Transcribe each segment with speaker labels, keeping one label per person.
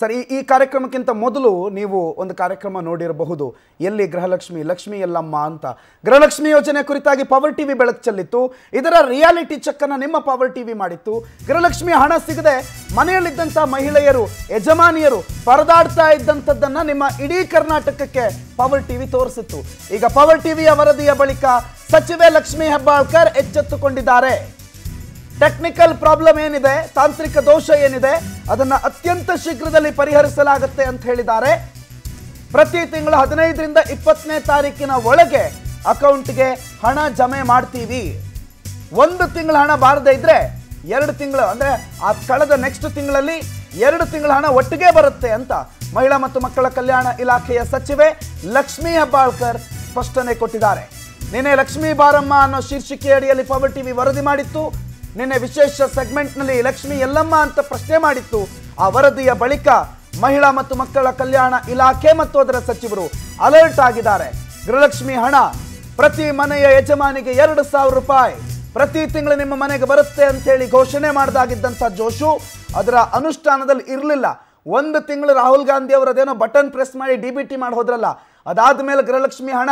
Speaker 1: Sir, ಈ ಈ ಕಾರ್ಯಕ್ರಮಕ್ಕಿಂತ ಮೊದಲು ನೀವು ಒಂದು ಕಾರ್ಯಕ್ರಮ ನೋಡಿರಬಹುದು. ಎಲ್ಲಿ ಗೃಹಲಕ್ಷ್ಮಿ, ಲಕ್ಷ್ಮಿ ಎಲ್ಲಮ್ಮ ಅಂತ. ಗೃಹಲಕ್ಷ್ಮಿ ಯೋಜನೆ ಕುರಿತಾಗಿ ಪವರ್ ಟಿವಿ ಬೆಳಕು ಚೆಲ್ಲಿತ್ತು. ಇದರ ರಿಯಾಲಿಟಿ ಚೆಕ್ಕನ್ನು ನಿಮ್ಮ ಪವರ್ ಟಿವಿ ಮಾಡಿತ್ತು. ಗೃಹಲಕ್ಷ್ಮಿ ಹಣ ಸಿಗದೆ ಮನೆಯಲ್ಲಿದ್ದಂಥ ಮಹಿಳೆಯರು, ಯಜಮಾನಿಯರು ಪರದಾಡ್ತಾ ಇದ್ದಂಥದ್ದನ್ನು ನಿಮ್ಮ ಇಡೀ ಕರ್ನಾಟಕಕ್ಕೆ ಪವರ್ ಟಿವಿ ತೋರಿಸಿತ್ತು. ಈಗ ಪವರ್ ಟಿವಿಯ ವರದಿಯ ಬಳಿಕ ಸಚಿವೆ ಲಕ್ಷ್ಮಿ ಹೆಬ್ಬಾಳ್ಕರ್ ಎಚ್ಚೆತ್ತುಕೊಂಡಿದ್ದಾರೆ. ಟೆಕ್ನಿಕಲ್ ಪ್ರಾಬ್ಲಮ್ ಏನಿದೆ, ತಾಂತ್ರಿಕ ದೋಷ ಏನಿದೆ, ಅದನ್ನ ಅತ್ಯಂತ ಶೀಘ್ರದಲ್ಲಿ ಪರಿಹರಿಸಲಾಗುತ್ತೆ ಅಂತ ಹೇಳಿದ್ದಾರೆ. ಪ್ರತಿ ತಿಂಗಳು ಹದಿನೈದರಿಂದ ಇಪ್ಪತ್ತನೇ ತಾರೀಕಿನ ಒಳಗೆ ಅಕೌಂಟ್ಗೆ ಹಣ ಜಮೆ ಮಾಡ್ತೀವಿ. ಒಂದು ತಿಂಗಳ ಹಣ ಬಾರದೇ ಇದ್ರೆ ಎರಡು ತಿಂಗಳು, ಅಂದ್ರೆ ಆ ಕಳೆದ ನೆಕ್ಸ್ಟ್ ತಿಂಗಳಲ್ಲಿ ಎರಡು ತಿಂಗಳ ಹಣ ಒಟ್ಟಿಗೆ ಬರುತ್ತೆ ಅಂತ ಮಹಿಳಾ ಮತ್ತು ಮಕ್ಕಳ ಕಲ್ಯಾಣ ಇಲಾಖೆಯ ಸಚಿವೆ ಲಕ್ಷ್ಮೀ ಹೆಬ್ಬಾಳ್ಕರ್ ಸ್ಪಷ್ಟನೆ ಕೊಟ್ಟಿದ್ದಾರೆ. ನಿನ್ನೆ ಲಕ್ಷ್ಮೀ ಬಾರಮ್ಮ ಅನ್ನೋ ಶೀರ್ಷಿಕೆ ಅಡಿಯಲ್ಲಿ ಪವರ್ ಟಿವಿ ವರದಿ ಮಾಡಿತ್ತು. ನಿನ್ನೆ ವಿಶೇಷ ಸೆಗ್ಮೆಂಟ್ನಲ್ಲಿ ಲಕ್ಷ್ಮಿ ಎಲ್ಲಮ್ಮ ಅಂತ ಪ್ರಶ್ನೆ ಮಾಡಿತ್ತು. ಆ ವರದಿಯ ಬಳಿಕ ಮಹಿಳಾ ಮತ್ತು ಮಕ್ಕಳ ಕಲ್ಯಾಣ ಇಲಾಖೆ ಮತ್ತು ಅದರ ಸಚಿವರು ಅಲರ್ಟ್ ಆಗಿದ್ದಾರೆ. ಗೃಹಲಕ್ಷ್ಮಿ ಹಣ ಪ್ರತಿ ಮನೆಯ ಯಜಮಾನಿಗೆ ಎರಡು ಸಾವಿರ ರೂಪಾಯಿ. ಪ್ರತಿ ತಿಂಗಳು ನಿಮ್ಮ ಮನೆಗೆ ಬರುತ್ತೆ ಅಂತ ಹೇಳಿ ಘೋಷಣೆ ಮಾಡಿದಾಗಿದ್ದಂಥ ಜೋಶು ಅದರ ಅನುಷ್ಠಾನದಲ್ಲಿ ಇರಲಿಲ್ಲ. ಒಂದು ತಿಂಗಳು ರಾಹುಲ್ ಗಾಂಧಿ ಅವರದೇನೋ ಬಟನ್ ಪ್ರೆಸ್ ಮಾಡಿ ಡಿ ಬಿ ಟಿ ಮಾಡಿ ಹೋದ್ರಲ್ಲ ಅದಾದ ಮೇಲೆ ಗೃಹಲಕ್ಷ್ಮಿ ಹಣ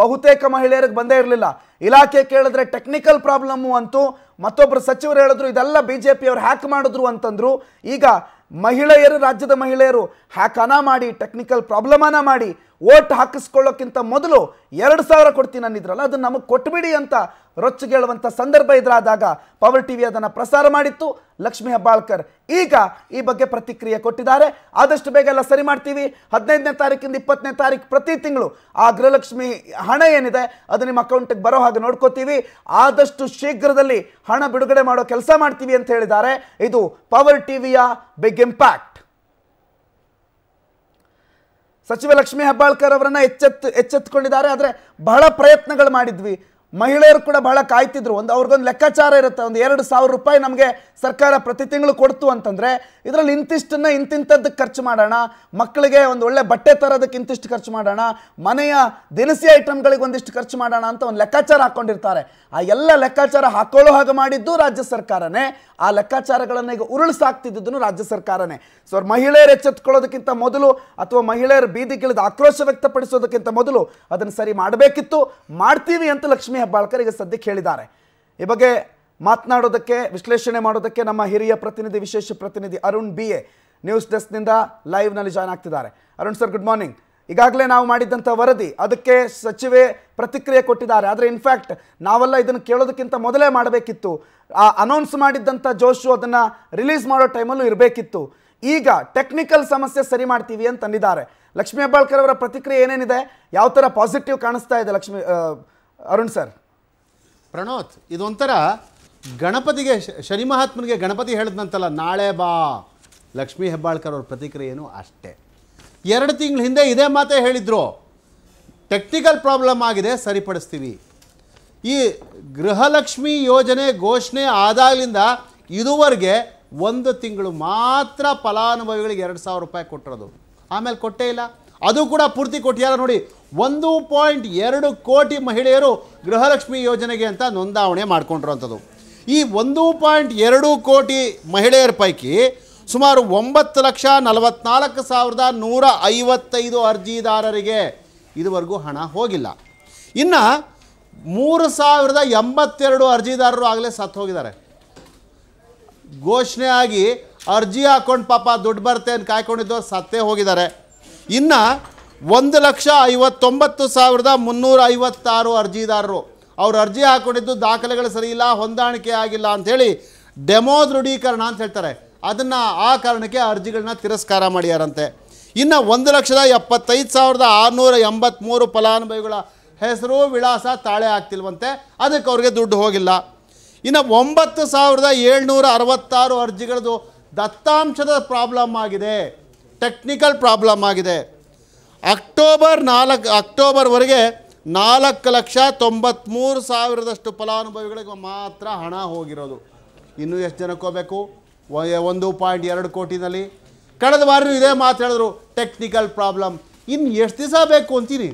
Speaker 1: ಬಹುತೇಕ ಮಹಿಳೆಯರಿಗೆ ಬಂದೇ ಇರಲಿಲ್ಲ. ಇಲಾಖೆ ಕೇಳಿದ್ರೆ ಟೆಕ್ನಿಕಲ್ ಪ್ರಾಬ್ಲಮ್ಮು ಅಂತೂ ಮತ್ತೊಬ್ಬರು ಸಚಿವರು ಹೇಳಿದ್ರು, ಇದೆಲ್ಲ ಬಿ ಜೆ ಪಿಯವರು ಹ್ಯಾಕ್ ಮಾಡಿದ್ರು ಅಂತಂದ್ರು, ಈಗ ಮಹಿಳೆಯರು, ರಾಜ್ಯದ ಮಹಿಳೆಯರು ಹ್ಯಾಕ್ ಅನ ಮಾಡಿ ಟೆಕ್ನಿಕಲ್ ಪ್ರಾಬ್ಲಮನ ಮಾಡಿ, ಓಟ್ ಹಾಕಿಸ್ಕೊಳ್ಳೋಕ್ಕಿಂತ ಮೊದಲು ಎರಡು ಸಾವಿರ ಕೊಡ್ತೀನಿ ಅನ್ನಿದ್ರಲ್ಲ, ಅದನ್ನ ನಮಗೆ ಕೊಟ್ಬಿಡಿ ಅಂತ ರೊಚ್ಚಿಗೇಳುವಂಥ ಸಂದರ್ಭ ಎದುರಾದಾಗ ಪವರ್ ಟಿವಿ ಅದನ್ನು ಪ್ರಸಾರ ಮಾಡಿತ್ತು. ಲಕ್ಷ್ಮಿ ಹೆಬ್ಬಾಳ್ಕರ್ ಈಗ ಈ ಬಗ್ಗೆ ಪ್ರತಿಕ್ರಿಯೆ ಕೊಟ್ಟಿದ್ದಾರೆ. ಆದಷ್ಟು ಬೇಗ ಎಲ್ಲ ಸರಿ ಮಾಡ್ತೀವಿ. ಹದಿನೈದನೇ ತಾರೀಕಿಂದ ಇಪ್ಪತ್ತನೇ ತಾರೀಕು ಪ್ರತಿ ತಿಂಗಳು ಆ ಗೃಹಲಕ್ಷ್ಮಿ ಹಣ ಏನಿದೆ ಅದು ನಿಮ್ಮ ಅಕೌಂಟಿಗೆ ಬರೋ ಹಾಗೆ ನೋಡ್ಕೋತೀವಿ. ಆದಷ್ಟು ಶೀಘ್ರದಲ್ಲಿ ಹಣ ಬಿಡುಗಡೆ ಮಾಡೋ ಕೆಲಸ ಮಾಡ್ತೀವಿ ಅಂತ ಹೇಳಿದ್ದಾರೆ. ಇದು ಪವರ್ ಟಿವಿಯ ಬಿಗ್ ಇಂಪ್ಯಾಕ್ಟ್ ಸಚಿವ ಲಕ್ಷ್ಮೀ ಹೆಬ್ಬಾಳ್ಕರ್ ಅವರನ್ನು ಎಚ್ಚೆತ್ತು ಎಚ್ಚೆತ್ತುಕೊಂಡಿದ್ದಾರೆ ಆದರೆ ಬಹಳ ಪ್ರಯತ್ನಗಳು ಮಾಡಿದ್ವಿ. ಮಹಿಳೆಯರು ಕೂಡ ಬಹಳ ಕಾಯ್ತಿದ್ರು. ಒಂದು ಅವ್ರಿಗೊಂದು ಲೆಕ್ಕಾಚಾರ ಇರುತ್ತೆ. ಒಂದು ಎರಡು ಸಾವಿರ ರೂಪಾಯಿ ನಮಗೆ ಸರ್ಕಾರ ಪ್ರತಿ ತಿಂಗಳು ಕೊಡ್ತು ಅಂತಂದ್ರೆ ಇದರಲ್ಲಿ ಇಂತಿಷ್ಟನ್ನ ಇಂತಿಂಥದ್ದಕ್ಕೆ ಖರ್ಚು ಮಾಡೋಣ. ಮಕ್ಕಳಿಗೆ ಒಂದು ಒಳ್ಳೆ ಬಟ್ಟೆ ತರೋದಕ್ಕೆ ಇಂತಿಷ್ಟು ಖರ್ಚು ಮಾಡೋಣ. ಮನೆಯ ದಿನಸಿ ಐಟಮ್ಗಳಿಗೆ ಒಂದಿಷ್ಟು ಖರ್ಚು ಮಾಡೋಣ ಅಂತ ಒಂದು ಲೆಕ್ಕಾಚಾರ ಹಾಕೊಂಡಿರ್ತಾರೆ. ಆ ಎಲ್ಲ ಲೆಕ್ಕಾಚಾರ ಹಾಕೊಳ್ಳೋ ಹಾಗೆ ಮಾಡಿದ್ದು ರಾಜ್ಯ ಸರ್ಕಾರನೇ. ಆ ಲೆಕ್ಕಾಚಾರಗಳನ್ನು ಈಗ ಉರುಳಿಸಾಕ್ತಿದ್ದು ರಾಜ್ಯ ಸರ್ಕಾರನೇ. ಸೊ ಮಹಿಳೆಯರು ಎಚ್ಚೆತ್ಕೊಳ್ಳೋದಕ್ಕಿಂತ ಮೊದಲು ಅಥವಾ ಮಹಿಳೆಯರು ಬೀದಿಗಿಳಿದು ಆಕ್ರೋಶ ವ್ಯಕ್ತಪಡಿಸೋದಕ್ಕಿಂತ ಮೊದಲು ಅದನ್ನು ಸರಿ ಮಾಡಬೇಕಿತ್ತು. ಮಾಡ್ತೀವಿ ಅಂತ ಲಕ್ಷ್ಮೀ ಹೆಬ್ಬಾಳ್ಕರ್ ಈಗ ಸದ್ಯಕ್ಕೆ ಹೇಳಿದ್ದಾರೆ. ಈ ಬಗ್ಗೆ ಮಾತನಾಡೋದಕ್ಕೆ, ವಿಶ್ಲೇಷಣೆ ಮಾಡೋದಕ್ಕೆ ನಮ್ಮ ಹಿರಿಯ ಪ್ರತಿನಿಧಿ, ವಿಶೇಷ ಪ್ರತಿನಿಧಿ ಅರುಣ್ ಬಿ ಎ ನ್ಯೂಸ್ ಡೆಸ್ಕ್ನಿಂದ ಲೈವ್ನಲ್ಲಿ ಜಾಯ್ನ್ ಆಗ್ತಿದ್ದಾರೆ. ಅರುಣ್ ಸರ್ ಗುಡ್ ಮಾರ್ನಿಂಗ್ ಈಗಾಗಲೇ ನಾವು ಮಾಡಿದ್ದಂಥ ವರದಿ, ಅದಕ್ಕೆ ಸಚಿವೆ ಪ್ರತಿಕ್ರಿಯೆ ಕೊಟ್ಟಿದ್ದಾರೆ. ಆದರೆ ಇನ್ಫ್ಯಾಕ್ಟ್ ನಾವೆಲ್ಲ ಇದನ್ನು ಕೇಳೋದಕ್ಕಿಂತ ಮೊದಲೇ ಮಾಡಬೇಕಿತ್ತು. ಆ ಅನೌನ್ಸ್ ಮಾಡಿದ್ದಂಥ ಜೋಶು ಅದನ್ನು ರಿಲೀಸ್ ಮಾಡೋ ಟೈಮಲ್ಲೂ ಇರಬೇಕಿತ್ತು. ಈಗ ಟೆಕ್ನಿಕಲ್ ಸಮಸ್ಯೆ ಸರಿ ಮಾಡ್ತೀವಿ ಅಂತಂದಿದ್ದಾರೆ ಲಕ್ಷ್ಮೀ ಹೆಬ್ಬಾಳ್ಕರ್ ಅವರ ಪ್ರತಿಕ್ರಿಯೆ ಏನೇನಿದೆ? ಯಾವ ಥರ ಪಾಸಿಟಿವ್ ಕಾಣಿಸ್ತಾ ಇದೆ ಲಕ್ಷ್ಮಿ ಅರುಣ್ ಸರ್.
Speaker 2: ಪ್ರಣೋತ್, ಇದೊಂಥರ ಗಣಪತಿಗೆ ಶನಿ ಮಹಾತ್ಮನಿಗೆ ಗಣಪತಿ ಹೇಳಿದ್ನಂತಲ್ಲ, ನಾಳೆ ಬಾ. ಲಕ್ಷ್ಮೀ ಹೆಬ್ಬಾಳ್ಕರ್ ಅವ್ರ ಪ್ರತಿಕ್ರಿಯೆನೂ ಅಷ್ಟೇ. ಎರಡು ತಿಂಗಳ ಹಿಂದೆ ಇದೇ ಮಾತೇ ಹೇಳಿದ್ರು. ಟೆಕ್ನಿಕಲ್ ಪ್ರಾಬ್ಲಮ್ ಆಗಿದೆ, ಸರಿಪಡಿಸ್ತೀವಿ. ಈ ಗೃಹಲಕ್ಷ್ಮಿ ಯೋಜನೆ ಘೋಷಣೆ ಆದಾಗಲಿಂದ ಇದುವರೆಗೆ ಒಂದು ತಿಂಗಳು ಮಾತ್ರ ಫಲಾನುಭವಿಗಳಿಗೆ ಎರಡು ಸಾವಿರ ರೂಪಾಯಿ ಕೊಟ್ಟಿರೋದು. ಆಮೇಲೆ ಕೊಟ್ಟೇ ಇಲ್ಲ. ಅದು ಕೂಡ ಪೂರ್ತಿ ಕೊಟ್ಟಿಯಾರ ನೋಡಿ ಒಂದು ಪಾಯಿಂಟ್ ಎರಡು ಕೋಟಿ ಮಹಿಳೆಯರು ಗೃಹಲಕ್ಷ್ಮಿ ಯೋಜನೆಗೆ ಅಂತ ನೋಂದಾವಣೆ ಮಾಡಿಕೊಂಡಿರುವಂಥದ್ದು. ಈ ಒಂದು ಪಾಯಿಂಟ್ ಎರಡು ಕೋಟಿ ಮಹಿಳೆಯರ ಪೈಕಿ ಸುಮಾರು ಒಂಬತ್ತು ಲಕ್ಷ ನಲವತ್ನಾಲ್ಕು ಸಾವಿರದ ನೂರ ಐವತ್ತೈದು ಅರ್ಜಿದಾರರಿಗೆ ಇದುವರೆಗೂ ಹಣ ಹೋಗಿಲ್ಲ. ಇನ್ನು ಮೂರು ಸಾವಿರದ ಎಂಬತ್ತೆರಡು ಅರ್ಜಿದಾರರು ಆಗಲೇ ಸತ್ತು ಹೋಗಿದ್ದಾರೆ. ಘೋಷಣೆ ಆಗಿ ಅರ್ಜಿ ಹಾಕ್ಕೊಂಡು ಪಾಪ ದುಡ್ಡು ಬರುತ್ತೆ ಅಂತ ಕಾಯ್ಕೊಂಡಿದ್ದವ್ರು ಸತ್ತೇ ಹೋಗಿದ್ದಾರೆ. ಇನ್ನು ಒಂದು ಲಕ್ಷ ಐವತ್ತೊಂಬತ್ತು ಸಾವಿರದ ಮುನ್ನೂರ ಐವತ್ತಾರು ಅರ್ಜಿದಾರರು. ಅವ್ರು ಅರ್ಜಿ ಹಾಕೊಂಡಿದ್ದು ದಾಖಲೆಗಳು ಸರಿಯಿಲ್ಲ ಹೊಂದಾಣಿಕೆ ಆಗಿಲ್ಲ ಅಂಥೇಳಿ ಡೆಮೋ ದೃಢೀಕರಣ ಅಂತ ಹೇಳ್ತಾರೆ. ಅದನ್ನು ಆ ಕಾರಣಕ್ಕೆ ಅರ್ಜಿಗಳನ್ನ ತಿರಸ್ಕಾರ ಮಾಡ್ಯಾರಂತೆ. ಇನ್ನು ಒಂದು ಲಕ್ಷದ ಎಪ್ಪತ್ತೈದು ಸಾವಿರದ ಆರುನೂರ ಎಂಬತ್ತ್ಮೂರು ಫಲಾನುಭವಿಗಳ ಹೆಸರು ವಿಳಾಸ ತಾಳೆ ಆಗ್ತಿಲ್ವಂತೆ, ಅದಕ್ಕೆ ಅವ್ರಿಗೆ ದುಡ್ಡು ಹೋಗಿಲ್ಲ. ಇನ್ನು ಒಂಬತ್ತು ಸಾವಿರದ ಏಳ್ನೂರ ಅರವತ್ತಾರು ಅರ್ಜಿಗಳದ್ದು ದತ್ತಾಂಶದ ಪ್ರಾಬ್ಲಮ್ ಆಗಿದೆ. ಟೆಕ್ನಿಕಲ್ ಪ್ರಾಬ್ಲಮ್ ಆಗಿದೆ. ಅಕ್ಟೋಬರ್ ನಾಲ್ಕು, ಅಕ್ಟೋಬರ್ವರೆಗೆ ನಾಲ್ಕು ಲಕ್ಷ ತೊಂಬತ್ತ್ಮೂರು ಸಾವಿರದಷ್ಟು ಫಲಾನುಭವಿಗಳಿಗೆ ಮಾತ್ರ ಹಣ ಹೋಗಿರೋದು. ಇನ್ನೂ ಎಷ್ಟು ಜನಕ್ಕೆ ಹೋಗಬೇಕು ಒಂದು ಪಾಯಿಂಟ್ ಎರಡು ಕೋಟಿನಲ್ಲಿ. ಕಳೆದ ವಾರ ಇದೇ ಮಾತು ಹೇಳಿದ್ರು ಟೆಕ್ನಿಕಲ್ ಪ್ರಾಬ್ಲಮ್ ಇನ್ನು ಎಷ್ಟು ದಿವಸ ಬೇಕು ಅಂತೀನಿ?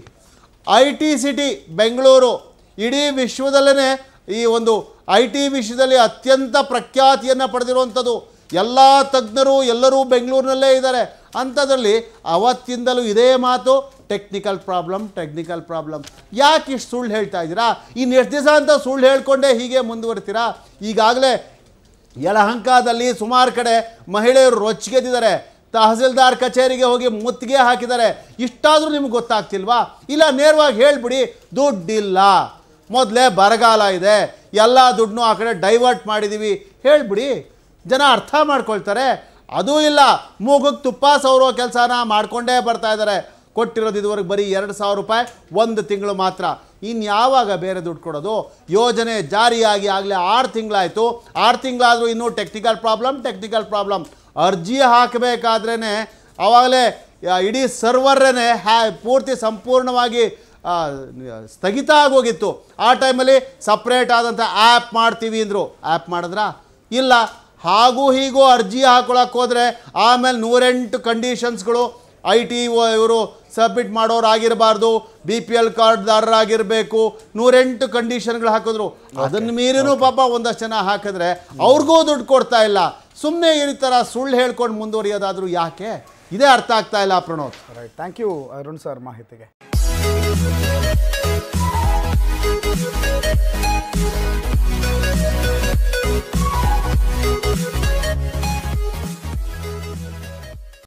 Speaker 2: ಐ ಟಿ ಸಿಟಿ, ಬೆಂಗಳೂರು, ಇಡೀ ವಿಶ್ವದಲ್ಲೇ ಈ ಒಂದು ಐ ಟಿ ವಿಶ್ವದಲ್ಲಿ ಅತ್ಯಂತ ಪ್ರಖ್ಯಾತಿಯನ್ನು ಪಡೆದಿರುವಂಥದ್ದು ಎಲ್ಲ ತಜ್ಞರು, ಎಲ್ಲರೂ ಬೆಂಗಳೂರಿನಲ್ಲೇ ಇದ್ದಾರೆ. ಅಂಥದ್ರಲ್ಲಿ ಅವತ್ತಿಂದಲೂ ಇದೇ ಮಾತು ಟೆಕ್ನಿಕಲ್ ಪ್ರಾಬ್ಲಮ್ ಟೆಕ್ನಿಕಲ್ ಪ್ರಾಬ್ಲಮ್ ಯಾಕೆ ಇಷ್ಟು ಸುಳ್ಳು ಹೇಳ್ತಾ ಇದ್ದೀರಾ? ಇನ್ನು ಎಷ್ಟು ದಿವಸ ಅಂತ ಸುಳ್ಳು ಹೇಳಿಕೊಂಡೇ ಹೀಗೆ ಮುಂದುವರ್ತೀರಾ? ಈಗಾಗಲೇ ಯಲಹಂಕದಲ್ಲಿ ಸುಮಾರು ಕಡೆ ಮಹಿಳೆಯರು ರೊಚ್ಚಿಗೆದ್ದಿದ್ದಾರೆ. ತಹಸೀಲ್ದಾರ್ ಕಚೇರಿಗೆ ಹೋಗಿ ಮುತ್ತಿಗೆ ಹಾಕಿದ್ದಾರೆ. ಇಷ್ಟಾದರೂ ನಿಮ್ಗೆ ಗೊತ್ತಾಗ್ತಿಲ್ವಾ? ಇಲ್ಲ, ನೇರವಾಗಿ ಹೇಳ್ಬಿಡಿ, ದುಡ್ಡಿಲ್ಲ. ಮೊದಲೇ ಬರಗಾಲ ಇದೆ. ಎಲ್ಲ ದುಡ್ಡನ್ನು ಆ ಕಡೆ ಡೈವರ್ಟ್ ಮಾಡಿದ್ದೀವಿ ಹೇಳ್ಬಿಡಿ. ಜನ ಅರ್ಥ ಮಾಡ್ಕೊಳ್ತಾರೆ. ಅದೂ ಇಲ್ಲ ಮೂಗಕ್ಕೆ ತುಪ್ಪ ಸೌರೋ ಕೆಲಸನ ಮಾಡ್ಕೊಂಡೇ ಬರ್ತಾ ಇದ್ದಾರೆ ಕೊಟ್ಟಿರೋದು ಇದುವರೆಗೆ ಬರೀ ಎರಡು ಸಾವಿರ ರೂಪಾಯಿ, ಒಂದು ತಿಂಗಳು ಮಾತ್ರ. ಇನ್ನು ಯಾವಾಗ ಬೇರೆ ದುಡ್ಡು ಕೊಡೋದು? ಯೋಜನೆ ಜಾರಿಯಾಗಿ ಆಗಲೇ ಆರು ತಿಂಗಳಾಯಿತು. ಆರು ತಿಂಗಳಾದರೂ ಇನ್ನೂ ಟೆಕ್ನಿಕಲ್ ಪ್ರಾಬ್ಲಮ್ ಟೆಕ್ನಿಕಲ್ ಪ್ರಾಬ್ಲಮ್. ಅರ್ಜಿ ಹಾಕಬೇಕಾದ್ರೇ ಆವಾಗಲೇ ಇಡೀ ಸರ್ವರೇ ಹ್ಯಾ ಪೂರ್ತಿ ಸಂಪೂರ್ಣವಾಗಿ ಸ್ಥಗಿತ ಆಗೋಗಿತ್ತು. ಆ ಟೈಮಲ್ಲಿ ಸಪ್ರೇಟ್ ಆದಂಥ ಆ್ಯಪ್ ಮಾಡ್ತೀವಿ ಅಂದರು. ಆ್ಯಪ್ ಮಾಡಿದ್ರಾ? ಇಲ್ಲ. ಹಾಗೂ ಹೀಗೂ ಅರ್ಜಿ ಹಾಕೊಳಕ್ಕೆ ಹೋದರೆ ಆಮೇಲೆ ನೂರೆಂಟು ಕಂಡೀಷನ್ಸ್ಗಳು ಐ ಟಿ ಇವರು ಸಬ್ಮಿಟ್ ಮಾಡೋರು ಆಗಿರಬಾರ್ದು ಬಿ ಪಿ ಎಲ್ ಕಾರ್ಡ್ದಾರರಾಗಿರಬೇಕು ನೂರೆಂಟು ಕಂಡೀಷನ್ಗಳು ಹಾಕಿದ್ರು. ಅದನ್ನು ಮೀರಿನೂ ಪಾಪ ಒಂದಷ್ಟು ಜನ ಹಾಕಿದ್ರೆ ಅವ್ರಿಗೂ ದುಡ್ಡು ಕೊಡ್ತಾ ಇಲ್ಲ. ಸುಮ್ಮನೆ ಈ ಥರ ಸುಳ್ಳು ಹೇಳ್ಕೊಂಡು ಮುಂದುವರಿಯೋದಾದರೂ ಯಾಕೆ? ಇದೇ ಅರ್ಥ ಆಗ್ತಾ ಇಲ್ಲ Pranod
Speaker 1: right thank you Arun sir ಮಾಹಿತಿಗೆ. Música